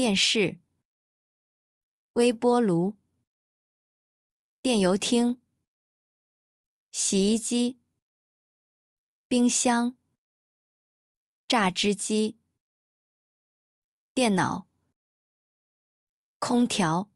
电视。微波炉。电油汀洗衣机。冰箱。榨汁机。电脑。空调。